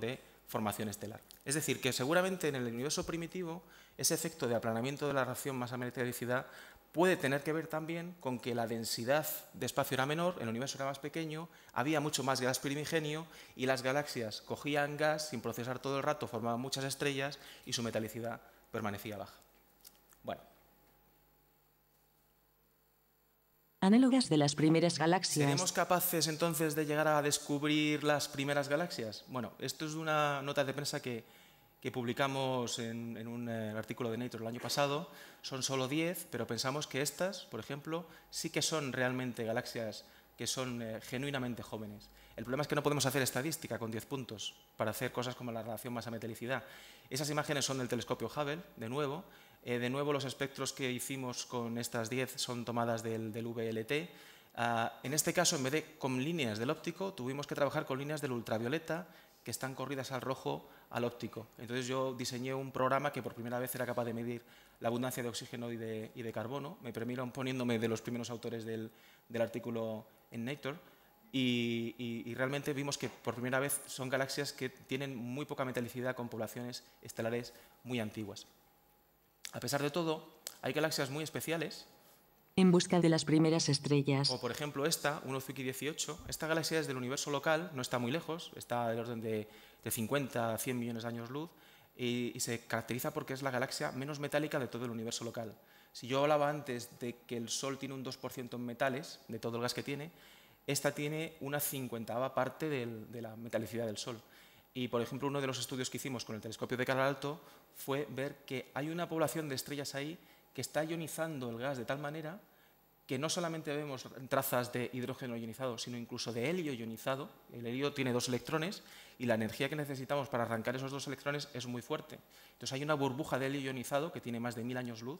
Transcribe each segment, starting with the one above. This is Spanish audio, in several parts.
de formación estelar. Es decir, que seguramente en el universo primitivo ese efecto de aplanamiento de la relación masa-metallicidad puede tener que ver también con que la densidad de espacio era menor, el universo era más pequeño, había mucho más gas primigenio y las galaxias cogían gas sin procesar todo el rato, formaban muchas estrellas y su metalicidad permanecía baja. Bueno. Análogas de las primeras galaxias. ¿Seremos capaces entonces de llegar a descubrir las primeras galaxias? Bueno, esto es una nota de prensa que publicamos en, un eh, artículo de Nature el año pasado, son solo 10, pero pensamos que estas, por ejemplo, sí que son realmente galaxias que son eh, genuinamente jóvenes. El problema es que no podemos hacer estadística con 10 puntos para hacer cosas como la relación masa-metalicidad. Esas imágenes son del telescopio Hubble, de nuevo. Eh, de nuevo, los espectros que hicimos con estas 10 son tomadas del, del VLT. Ah, en este caso, en vez de con líneas del óptico, tuvimos que trabajar con líneas del ultravioleta que están corridas al rojo al óptico. Entonces yo diseñé un programa que por primera vez era capaz de medir la abundancia de oxígeno y de, carbono. Me permitieron poniéndome de los primeros autores del, artículo en Nature y, realmente vimos que por primera vez son galaxias que tienen muy poca metalicidad con poblaciones estelares muy antiguas. A pesar de todo, hay galaxias muy especiales en busca de las primeras estrellas. O por ejemplo esta, 1Zuki 18. Esta galaxia es del universo local, no está muy lejos, está del orden de, 50 a 100 millones de años luz y, se caracteriza porque es la galaxia menos metálica de todo el universo local. Si yo hablaba antes de que el Sol tiene un 2% en metales, de todo el gas que tiene, esta tiene una cincuentava parte de la metalicidad del Sol. Y, por ejemplo, uno de los estudios que hicimos con el telescopio de Carl Alto fue ver que hay una población de estrellas ahí que está ionizando el gas de tal manera que no solamente vemos trazas de hidrógeno ionizado, sino incluso de helio ionizado. El helio tiene dos electrones y la energía que necesitamos para arrancar esos dos electrones es muy fuerte. Entonces hay una burbuja de helio ionizado que tiene más de mil años luz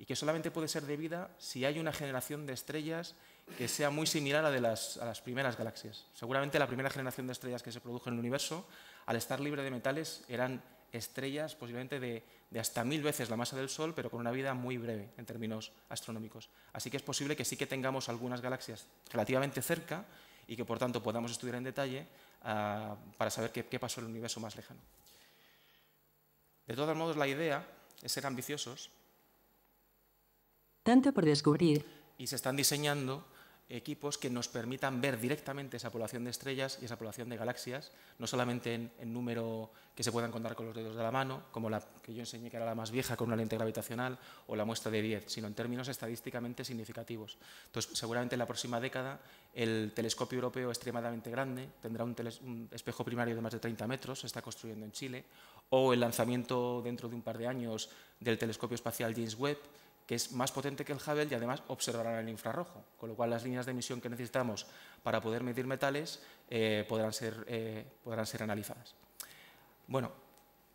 y que solamente puede ser debida si hay una generación de estrellas que sea muy similar a, de las, a las primeras galaxias. Seguramente la primera generación de estrellas que se produjo en el universo, al estar libre de metales, eran estrellas posiblemente de, hasta mil veces la masa del Sol, pero con una vida muy breve en términos astronómicos. Así que es posible que sí que tengamos algunas galaxias relativamente cerca y que por tanto podamos estudiar en detalle ah, para saber qué, qué pasó en el universo más lejano. De todos modos, la idea es ser ambiciosos. Tanto por descubrir. Y se están diseñando equipos que nos permitan ver directamente esa población de estrellas y esa población de galaxias, no solamente en, número que se puedan contar con los dedos de la mano, como la que yo enseñé que era la más vieja con una lente gravitacional o la muestra de 10, sino en términos estadísticamente significativos. Entonces, seguramente en la próxima década el telescopio europeo extremadamente grande tendrá un, un espejo primario de más de 30 metros, se está construyendo en Chile, o el lanzamiento dentro de un par de años del telescopio espacial James Webb, que es más potente que el Hubble y además observará el infrarrojo, con lo cual las líneas de emisión que necesitamos para poder medir metales eh, podrán, ser, eh, podrán ser analizadas. Bueno,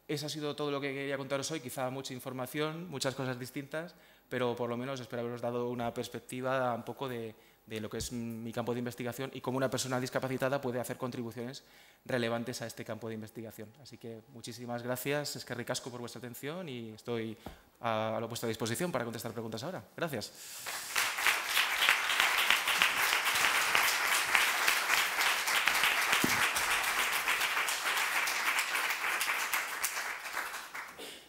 eso ha sido todo lo que quería contaros hoy, quizá mucha información, muchas cosas distintas, pero por lo menos espero haberos dado una perspectiva un poco de, de lo que es mi campo de investigación y cómo una persona discapacitada puede hacer contribuciones relevantes a este campo de investigación. Así que muchísimas gracias, es que ricasco por vuestra atención y estoy a, vuestra disposición para contestar preguntas ahora. Gracias.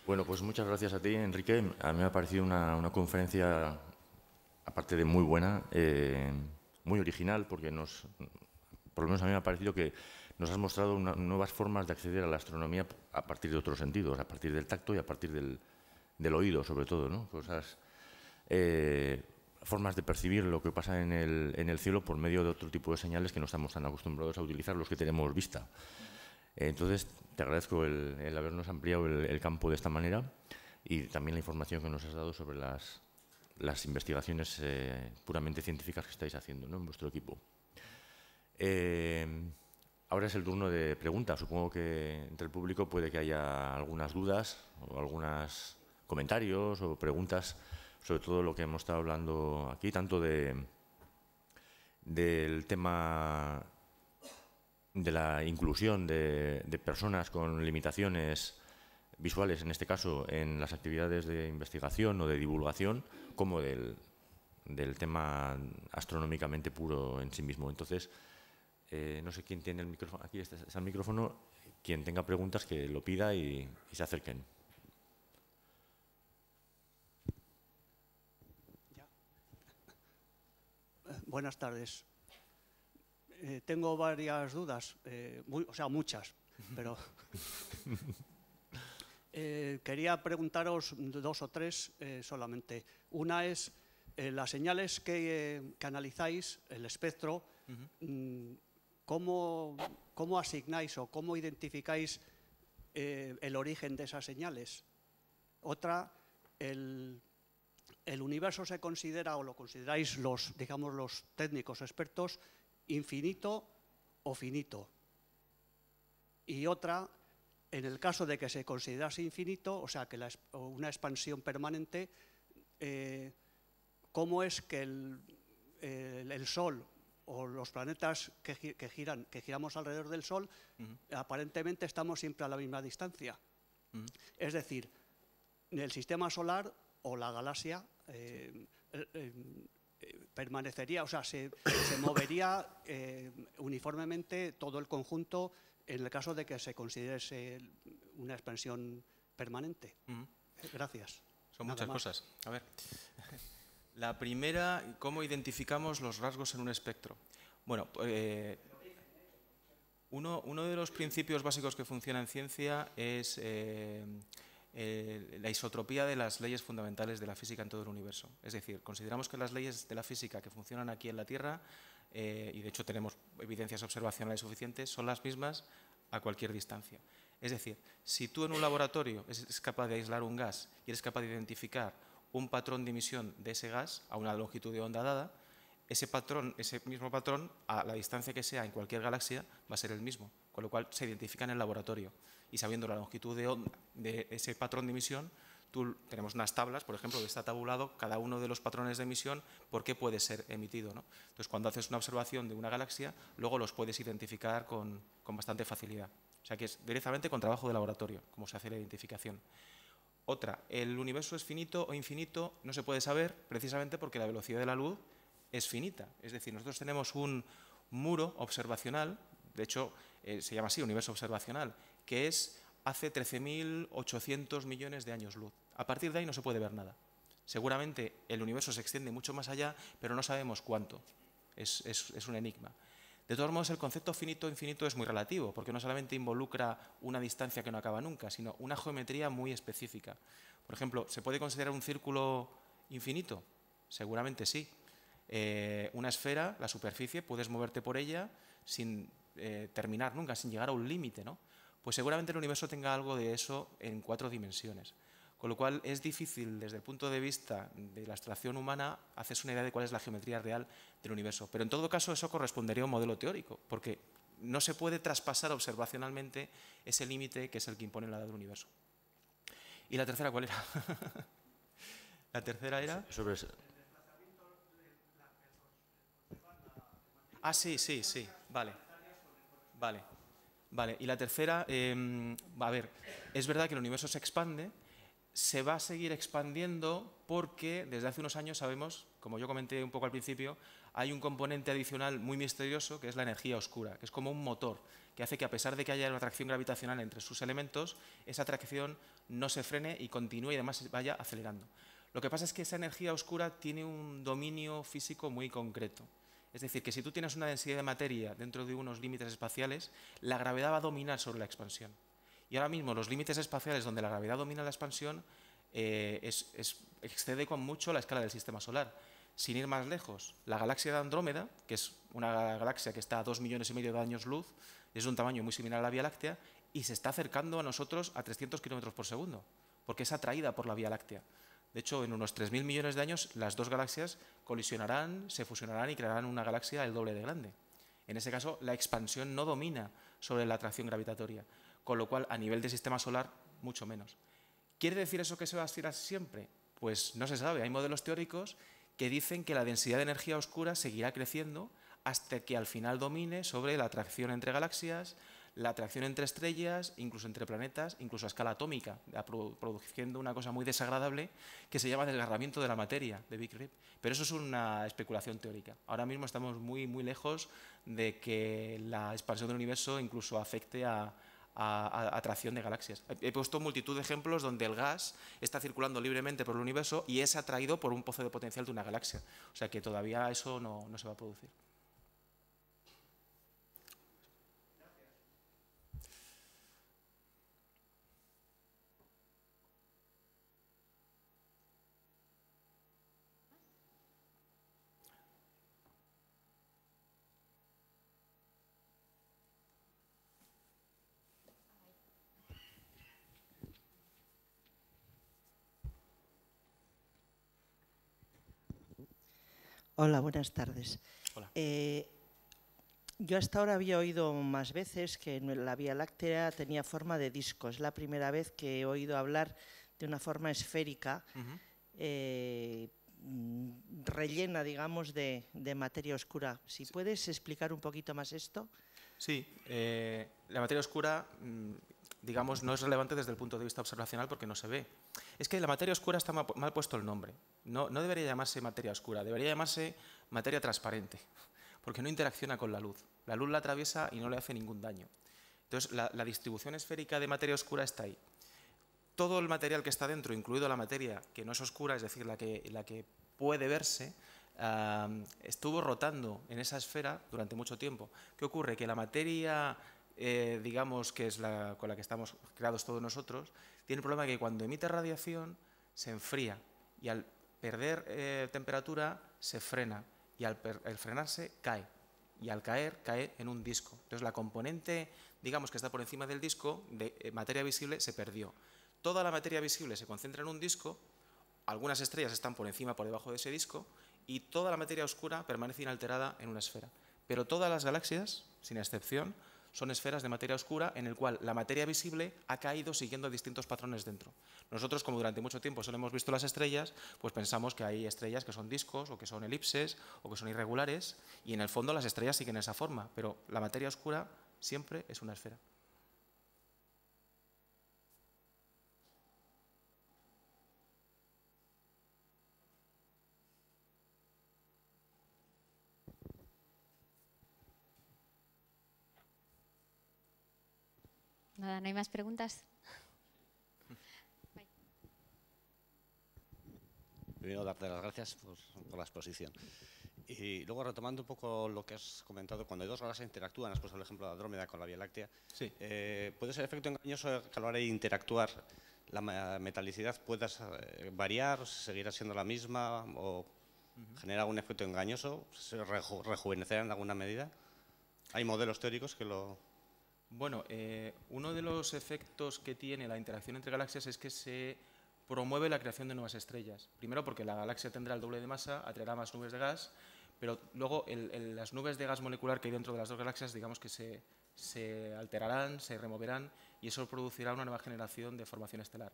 Bueno, pues muchas gracias a ti, Enrique. A mí me ha parecido una, una conferencia aparte de muy buena, eh, muy original, porque nos, por lo menos a mí me ha parecido que nos has mostrado nuevas formas de acceder a la astronomía a partir de otros sentidos, a partir del tacto y a partir del, oído, sobre todo, ¿no? Cosas, eh, formas de percibir lo que pasa en el, en el, cielo por medio de otro tipo de señales que no estamos tan acostumbrados a utilizar los que tenemos vista. Entonces, te agradezco el, habernos ampliado el campo de esta manera y también la información que nos has dado sobre las las investigaciones eh, puramente científicas que estáis haciendo en vuestro equipo. Eh, ahora es el turno de preguntas. Supongo que entre el público puede que haya algunas dudas o algunos comentarios o preguntas sobre todo lo que hemos estado hablando aquí, tanto de, del tema de la inclusión de personas con limitaciones visuales, en este caso, en las actividades de investigación o de divulgación, como del, tema astronómicamente puro en sí mismo. Entonces, eh, no sé quién tiene el micrófono. Aquí está, el micrófono. quien tenga preguntas que lo pida y, y se acerquen. Buenas tardes. Eh, tengo varias dudas, eh, muy- o sea, muchas, pero eh, quería preguntaros dos o tres eh, solamente. Una es eh, las señales que, que analizáis, el espectro, mm, ¿cómo, cómo asignáis o cómo identificáis el origen de esas señales? Otra, el, el universo se considera, o lo consideráis los, digamos, los técnicos expertos, infinito o finito. Y otra, en el caso de que se considerase infinito, o sea, que la una expansión permanente, eh, ¿cómo es que el, el- el Sol o los planetas que, gi- que giran, que giramos alrededor del Sol, aparentemente estamos siempre a la misma distancia? Es decir, el sistema solar o la galaxia eh, eh, eh, permanecería, o sea, se, se movería uniformemente todo el conjunto en el caso de que se considerase una expansión permanente. Ujú. Gracias. Son Nada muchas más. cosas. A ver. La primera, ¿cómo identificamos los rasgos en un espectro? Bueno, eh, uno, uno de los principios básicos que funciona en ciencia es eh, eh, la isotropía de las leyes fundamentales de la física en todo el universo. Es decir, consideramos que las leyes de la física que funcionan aquí en la Tierra, eh, y de hecho tenemos evidencias observacionales suficientes, son las mismas a cualquier distancia. Es decir, si tú en un laboratorio eres capaz de aislar un gas y eres capaz de identificar un patrón de emisión de ese gas a una longitud de onda dada, ese patrón, ese mismo patrón, a la distancia que sea en cualquier galaxia, va a ser el mismo, con lo cual se identifica en el laboratorio. Y sabiendo la longitud de onda de ese patrón de emisión, tenemos unas tablas, por ejemplo, que está tabulado cada uno de los patrones de emisión por qué puede ser emitido. ¿no? Entonces, cuando haces una observación de una galaxia, luego los puedes identificar con, con bastante facilidad. O sea que es directamente con trabajo de laboratorio, como se hace la identificación. Otra, el universo es finito o infinito, no se puede saber precisamente porque la velocidad de la luz es finita. Es decir, nosotros tenemos un muro observacional, de hecho eh, se llama así, universo observacional, que es hace 13.800 millones de años luz. A partir de ahí no se puede ver nada. Seguramente el universo se extiende mucho más allá, pero no sabemos cuánto. Es, un enigma. De todos modos, el concepto finito-infinito es muy relativo, porque no solamente involucra una distancia que no acaba nunca, sino una geometría muy específica. Por ejemplo, ¿se puede considerar un círculo infinito? Seguramente sí. Eh, una esfera, la superficie, puedes moverte por ella sin eh, terminar nunca, sin llegar a un límite, ¿no? Pues seguramente el universo tenga algo de eso en cuatro dimensiones. Con lo cual es difícil desde el punto de vista de la abstracción humana hacerse una idea de cuál es la geometría real del universo. Pero en todo caso eso correspondería a un modelo teórico, porque no se puede traspasar observacionalmente ese límite que es el que impone la edad del universo. ¿Y la tercera cuál era? la tercera era... Sobre, Ah, sí, sí, sí, vale. Vale. Vale, y la tercera, eh, a ver, es verdad que el universo se expande, se va a seguir expandiendo porque desde hace unos años sabemos, como yo comenté un poco al principio, hay un componente adicional muy misterioso que es la energía oscura, que es como un motor que hace que a pesar de que haya una atracción gravitacional entre sus elementos, esa atracción no se frene y continúe y además vaya acelerando. Lo que pasa es que esa energía oscura tiene un dominio físico muy concreto. Es decir, que si tú tienes una densidad de materia dentro de unos límites espaciales, la gravedad va a dominar sobre la expansión. Y ahora mismo los límites espaciales donde la gravedad domina la expansión eh, es- excede con mucho la escala del sistema solar. Sin ir más lejos, la galaxia de Andrómeda, que es una galaxia que está a dos millones y medio de años luz, es un tamaño muy similar a la Vía Láctea y se está acercando a nosotros a 300 kilómetros por segundo, porque es atraída por la Vía Láctea. De hecho, en unos 3.000 millones de años, las dos galaxias colisionarán, se fusionarán y crearán una galaxia el doble de grande. En ese caso, la expansión no domina sobre la atracción gravitatoria, con lo cual, a nivel de sistema solar, mucho menos. ¿Quiere decir eso que se va a hacer siempre? Pues no se sabe. Hay modelos teóricos que dicen que la densidad de energía oscura seguirá creciendo hasta que al final domine sobre la atracción entre galaxias, la atracción entre estrellas, incluso entre planetas, incluso a escala atómica, a produ- produciendo una cosa muy desagradable que se llama desgarramiento de la materia, de Big Rip. Pero eso es una especulación teórica. Ahora mismo estamos muy, muy lejos de que la expansión del universo incluso afecte a, atracción de galaxias. He puesto multitud de ejemplos donde el gas está circulando libremente por el universo y es atraído por un pozo de potencial de una galaxia. O sea que todavía eso no se va a producir. Hola, buenas tardes. Eh, yo hasta ahora había oído más veces que la Vía Láctea tenía forma de disco. Es la primera vez que he oído hablar de una forma esférica, eh, rellena, digamos, de, materia oscura. Si puedes explicar un poquito más esto. Sí, eh, la materia oscura, mm, digamos, no es relevante desde el punto de vista observacional porque no se ve. Es que la materia oscura está mal, puesto el nombre. No, debería llamarse materia oscura, debería llamarse materia transparente, porque no interacciona con la luz. La luz la atraviesa y no le hace ningún daño. Entonces, la, distribución esférica de materia oscura está ahí. Todo el material que está dentro, incluido la materia que no es oscura, es decir, la que, la que puede verse, estuvo rotando en esa esfera durante mucho tiempo. ¿Qué ocurre? Que la materia, eh, digamos, que es la con la que estamos creados todos nosotros, tiene el problema de que cuando emite radiación se enfría y al perder eh, temperatura se frena y al, frenarse cae y al caer cae en un disco. Entonces la componente, digamos que está por encima del disco, de eh, materia visible se perdió. Toda la materia visible se concentra en un disco, algunas estrellas están por encima, por debajo de ese disco, y toda la materia oscura permanece inalterada en una esfera. Pero todas las galaxias, sin excepción, son esferas de materia oscura en el cual la materia visible ha caído siguiendo distintos patrones dentro. Nosotros, como durante mucho tiempo solo hemos visto las estrellas, pues pensamos que hay estrellas que son discos o que son elipses o que son irregulares y en el fondo las estrellas siguen esa forma, pero la materia oscura siempre es una esfera. Nada, ¿no hay más preguntas? Primero, darte las gracias por, la exposición. Y luego, retomando un poco lo que has comentado, cuando hay dos galaxias interactúan, has puesto el ejemplo de Andrómeda con la Vía Láctea, sí. Eh, ¿puede ser efecto engañoso que a la hora de interactuar la metalicidad pueda eh, variar, seguirá siendo la misma o genera algún efecto engañoso, se rejuvenecerá en alguna medida? ¿Hay modelos teóricos que lo...? Bueno, eh, uno de los efectos que tiene la interacción entre galaxias es que se promueve la creación de nuevas estrellas. Primero porque la galaxia tendrá el doble de masa, atraerá más nubes de gas, pero luego las nubes de gas molecular que hay dentro de las dos galaxias, digamos que se, alterarán, se removerán y eso producirá una nueva generación de formación estelar.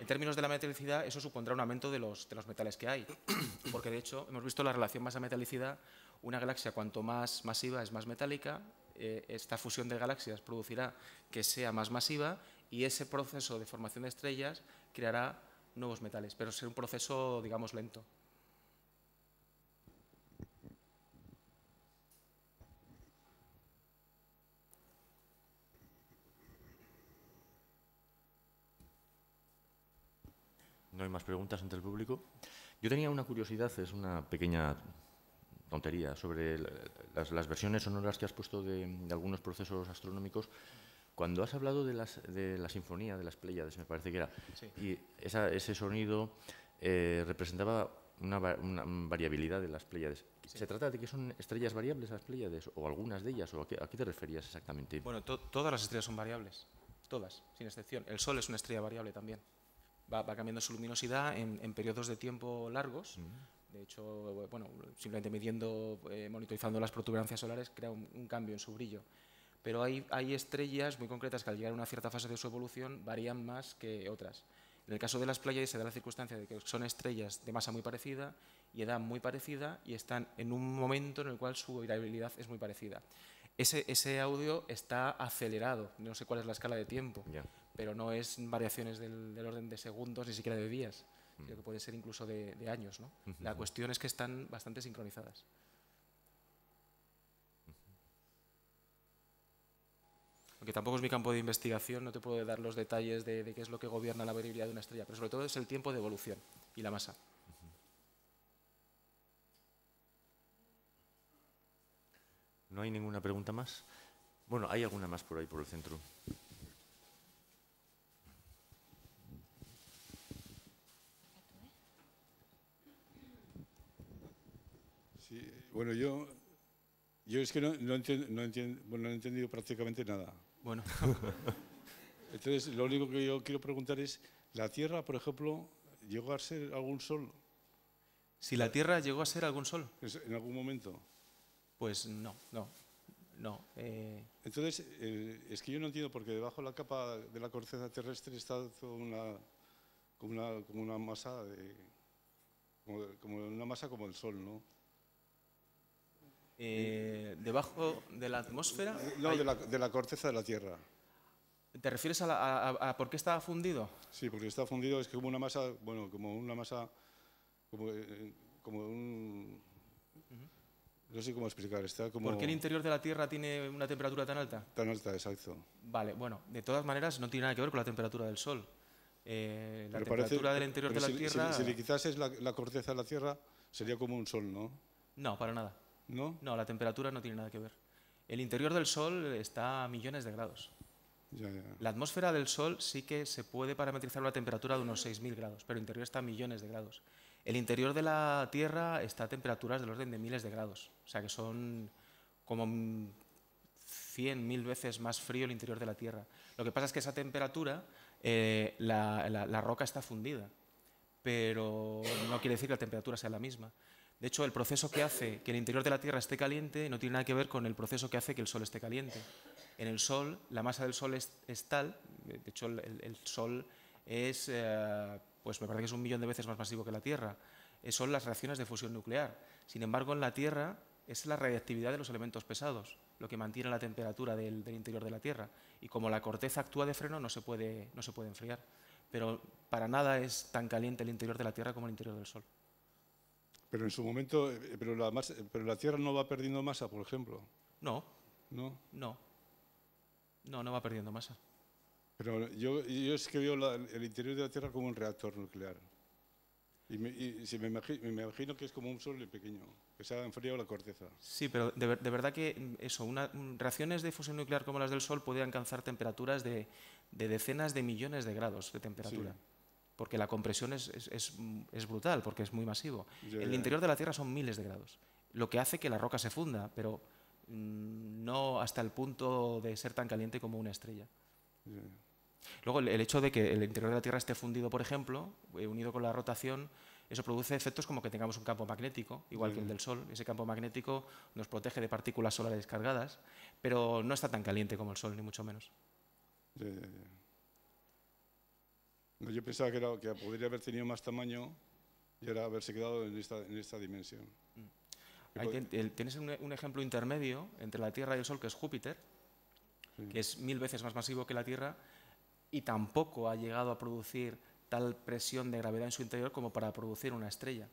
En términos de la metalicidad, eso supondrá un aumento de los, de los metales que hay, porque de hecho hemos visto la relación masa-metalicidad, una galaxia cuanto más masiva es más metálica, eh, esta fusión de galaxias producirá que sea más masiva y ese proceso de formación de estrellas creará nuevos metales, pero será un proceso, digamos, lento. No hay más preguntas entre el público. Yo tenía una curiosidad, es una pequeña tontería, sobre las, versiones sonoras que has puesto de, algunos procesos astronómicos. Cuando has hablado de, la sinfonía de las Pléyades, me parece que era, y ese sonido eh, representaba una, variabilidad de las Pléyades. ¿Se trata de que son estrellas variables las Pléyades o algunas de ellas? ¿O a qué, te referías exactamente? Bueno, todas las estrellas son variables, todas, sin excepción. El Sol es una estrella variable también. Va, cambiando su luminosidad en, periodos de tiempo largos. De hecho, bueno, simplemente midiendo, eh, monitorizando las protuberancias solares, crea un, cambio en su brillo. Pero hay, hay, estrellas muy concretas que al llegar a una cierta fase de su evolución varían más que otras. En el caso de las Pléyades se da la circunstancia de que son estrellas de masa muy parecida y edad muy parecida y están en un momento en el cual su variabilidad es muy parecida. Ese, ese audio está acelerado, no sé cuál es la escala de tiempo, pero no es variaciones del, del orden de segundos ni siquiera de días que puede ser incluso de, años. ¿no? La cuestión es que están bastante sincronizadas. aunque tampoco es mi campo de investigación, no te puedo dar los detalles de, qué es lo que gobierna la variabilidad de una estrella, pero sobre todo es el tiempo de evolución y la masa. ¿No hay ninguna pregunta más? Bueno, hay alguna más por ahí, por el centro. Sí, bueno, yo, yo es que no, no, no, he entendido prácticamente nada. Bueno. Entonces, lo único que yo quiero preguntar es, ¿la Tierra, por ejemplo, llegó a ser algún sol? Si la Tierra llegó a ser algún sol. ¿En algún momento? Pues no, no. No. Eh. Entonces, eh, es que yo no entiendo porque debajo de la capa de la corteza terrestre está una, como, una, como una masa de, como, una masa como el Sol, ¿no? Eh, debajo de la atmósfera. No, de, la, de, la, corteza de la Tierra. ¿Te refieres a, por qué está fundido? Sí, porque está fundido es como una masa, bueno, como una masa, como, como un, no sé cómo explicar. Está como... ¿Por qué el interior de la Tierra tiene una temperatura tan alta? Tan alta, exacto. Vale, bueno, de todas maneras no tiene nada que ver con la temperatura del Sol. Eh, la temperatura del interior de la Tierra... Si, le quitas la, la, corteza de la Tierra, sería como un Sol, ¿no? No, para nada. ¿No? No, la temperatura no tiene nada que ver. El interior del Sol está a millones de grados. Ya, ya. La atmósfera del Sol sí que se puede parametrizar una temperatura de unos 6.000 grados, pero el interior está a millones de grados. El interior de la Tierra está a temperaturas del orden de miles de grados, o sea que son como 100, mil veces más frío el interior de la Tierra. Lo que pasa es que esa temperatura, eh, la, roca está fundida, pero no quiere decir que la temperatura sea la misma. De hecho, el proceso que hace que el interior de la Tierra esté caliente no tiene nada que ver con el proceso que hace que el Sol esté caliente. En el Sol, la masa del Sol es, tal, de hecho, el, Sol es... Eh, pues me parece que es un millón de veces más masivo que la Tierra. Eh, son las reacciones de fusión nuclear. Sin embargo, en la Tierra es la radiactividad de los elementos pesados lo que mantiene la temperatura del, interior de la Tierra. Y como la corteza actúa de freno, no se, puede, no se puede enfriar. Pero para nada es tan caliente el interior de la Tierra como el interior del Sol. Pero en su momento, eh, pero la, pero la Tierra no va perdiendo masa, por ejemplo. No. ¿No? No. No, no va perdiendo masa. Pero yo, yo es que veo el interior de la Tierra como un reactor nuclear. Y, me, me, imagino, que es como un sol pequeño, que se ha enfriado la corteza. Sí, pero de, verdad que mm, eso, una, mm, reacciones de fusión nuclear como las del Sol pueden alcanzar temperaturas de, decenas de millones de grados de temperatura. Porque la compresión es, es, brutal, porque es muy masivo. el interior de la Tierra son miles de grados, lo que hace que la roca se funda, pero mm, no hasta el punto de ser tan caliente como una estrella. Luego, el, hecho de que el interior de la Tierra esté fundido, por ejemplo, eh, unido con la rotación, eso produce efectos como que tengamos un campo magnético, igual que el del Sol. Ese campo magnético nos protege de partículas solares cargadas, pero no está tan caliente como el Sol, ni mucho menos. Yo pensaba que, podría haber tenido más tamaño y ahora haberse quedado en esta, dimensión. Mm. Ahí tienes un, ejemplo intermedio entre la Tierra y el Sol, que es Júpiter, que es mil veces más masivo que la Tierra y tampoco ha llegado a producir tal presión de gravedad en su interior como para producir una estrella.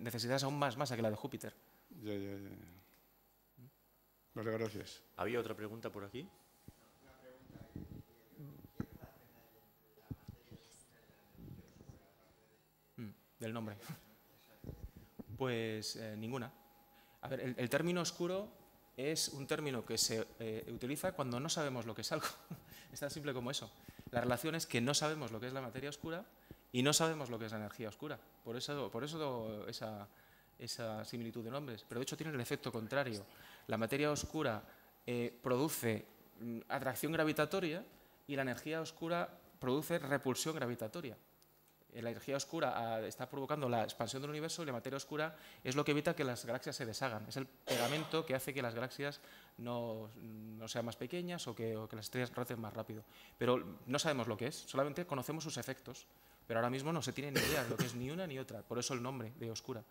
Necesitas aún más masa que la de Júpiter. Ya, ya, ya. Vale, gracias. ¿Había otra pregunta por aquí? Del nombre. Pues eh, ninguna. A ver, el, término oscuro es un término que se eh, utiliza cuando no sabemos lo que es algo. Es tan simple como eso. La relación es que no sabemos lo que es la materia oscura y no sabemos lo que es la energía oscura. Por eso, por eso esa, esa similitud de nombres. Pero de hecho tiene el efecto contrario. La materia oscura eh, produce mm, atracción gravitatoria y la energía oscura produce repulsión gravitatoria. Eh, la energía oscura ah, está provocando la expansión del universo y la materia oscura es lo que evita que las galaxias se deshagan. Es el pegamento que hace que las galaxias no, sean más pequeñas o que, las estrellas rocen más rápido. Pero no sabemos lo que es, solamente conocemos sus efectos. Pero ahora mismo no se tiene ni idea de lo que es ni una ni otra, por eso el nombre de oscura.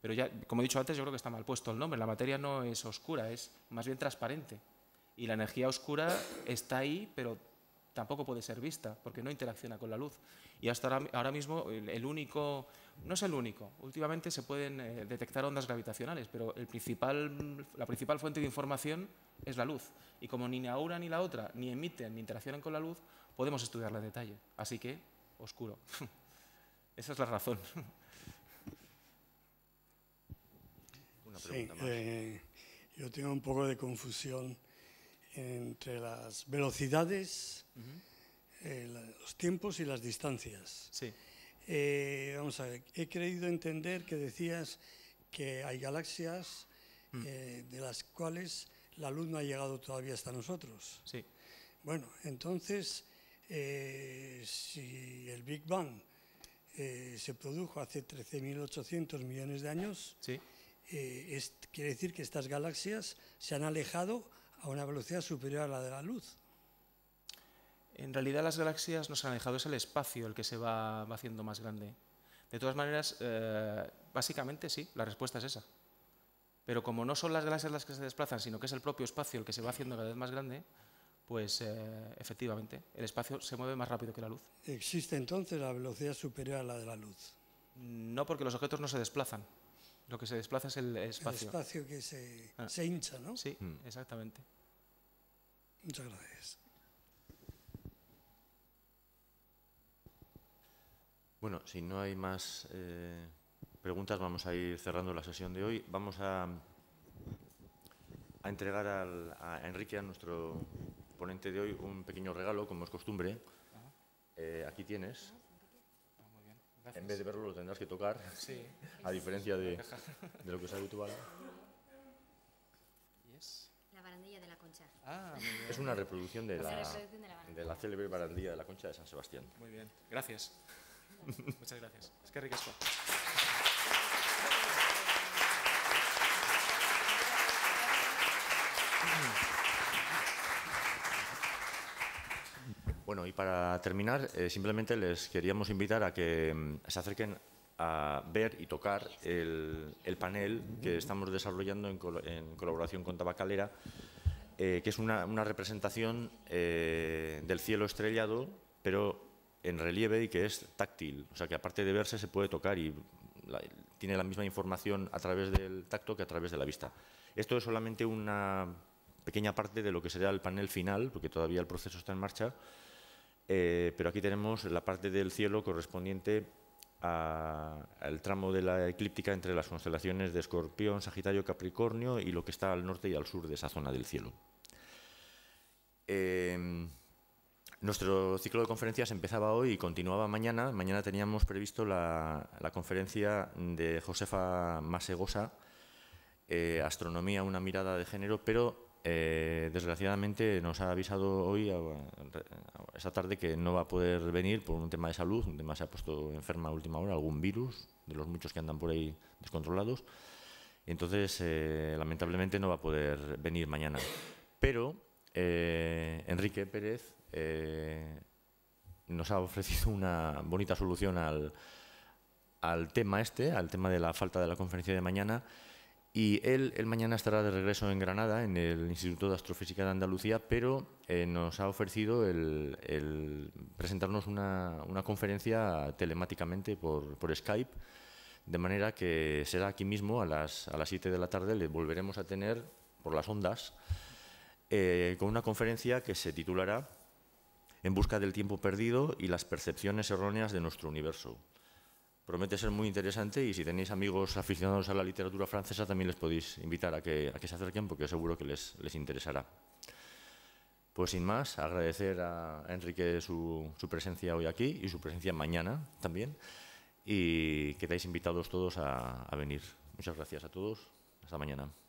Pero ya, como he dicho antes, yo creo que está mal puesto el nombre. La materia no es oscura, es más bien transparente. Y la energía oscura está ahí, pero tampoco puede ser vista porque no interacciona con la luz. Y hasta ahora, mismo el, único, no es el único, últimamente se pueden eh, detectar ondas gravitacionales, pero el principal, la principal fuente de información es la luz. Y como ni la una ni la otra ni emiten ni interaccionan con la luz, podemos estudiarla en detalle. Así que, oscuro. Esa es la razón. sí, eh, yo tengo un poco de confusión entre las velocidades, eh, los tiempos y las distancias. Sí. Eh, vamos a ver, he creído entender que decías que hay galaxias mm. de las cuales la luz no ha llegado todavía hasta nosotros. Sí. Bueno, entonces, si el Big Bang se produjo hace 13.800 millones de años, sí. Eh, quiere decir que estas galaxias se han alejado a una velocidad superior a la de la luz. En realidad las galaxias no se han alejado, es el espacio el que se va, haciendo más grande. De todas maneras, eh, básicamente sí, la respuesta es esa. Pero como no son las galaxias las que se desplazan, sino que es el propio espacio el que se va haciendo cada vez más grande, pues eh, efectivamente, el espacio se mueve más rápido que la luz. ¿Existe entonces la velocidad superior a la de la luz? No, porque los objetos no se desplazan. Lo que se desplaza es el espacio. El espacio que se, ah. se hincha, ¿no? Sí, mm. exactamente. Muchas gracias. Bueno, si no hay más eh, preguntas, vamos a ir cerrando la sesión de hoy. Vamos a, a entregar a Enrique, a nuestro ponente de hoy, un pequeño regalo, como es costumbre. Eh, aquí tienes. En vez de verlo lo tendrás que tocar, sí. a diferencia de, de, lo que es habitual. La barandilla de la concha. Ah, es una reproducción de la, de la, célebre barandilla de la concha de San Sebastián. Muy bien, gracias. Muchas gracias. Es que ricasco. Bueno, y para terminar, eh, simplemente les queríamos invitar a que mm, se acerquen a ver y tocar el, panel que estamos desarrollando en, colaboración con Tabacalera, eh, que es una, representación eh, del cielo estrellado, pero en relieve y que es táctil. O sea, que aparte de verse se puede tocar y tiene la misma información a través del tacto que a través de la vista. Esto es solamente una pequeña parte de lo que será el panel final, porque todavía el proceso está en marcha, eh, pero aquí tenemos la parte del cielo correspondiente al tramo de la eclíptica entre las constelaciones de Escorpión, Sagitario, Capricornio y lo que está al norte y al sur de esa zona del cielo. Eh, nuestro ciclo de conferencias empezaba hoy y continuaba mañana. Mañana teníamos previsto la, conferencia de Josefa Masegosa, eh, Astronomía, una mirada de género, pero eh, desgraciadamente nos ha avisado hoy, esta tarde, que no va a poder venir por un tema de salud, un tema se ha puesto enferma a última hora, algún virus, de los muchos que andan por ahí descontrolados. Entonces, eh, lamentablemente no va a poder venir mañana. Pero eh, Enrique Pérez nos ha ofrecido una bonita solución al, al tema este, al tema de la falta de la conferencia de mañana, y él, mañana estará de regreso en Granada, en el Instituto de Astrofísica de Andalucía, pero eh, nos ha ofrecido el, presentarnos una, conferencia telemáticamente por, Skype, de manera que será aquí mismo a las, a las 7 de la tarde, le volveremos a tener por las ondas, eh, con una conferencia que se titulará En busca del tiempo perdido y las percepciones erróneas de nuestro universo. Promete ser muy interesante y si tenéis amigos aficionados a la literatura francesa también les podéis invitar a que, a que se acerquen porque seguro que les, les interesará. Pues sin más, agradecer a Enrique su, presencia hoy aquí y su presencia mañana también y quedáis invitados todos a venir. Muchas gracias a todos. Hasta mañana.